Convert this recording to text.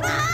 Ah!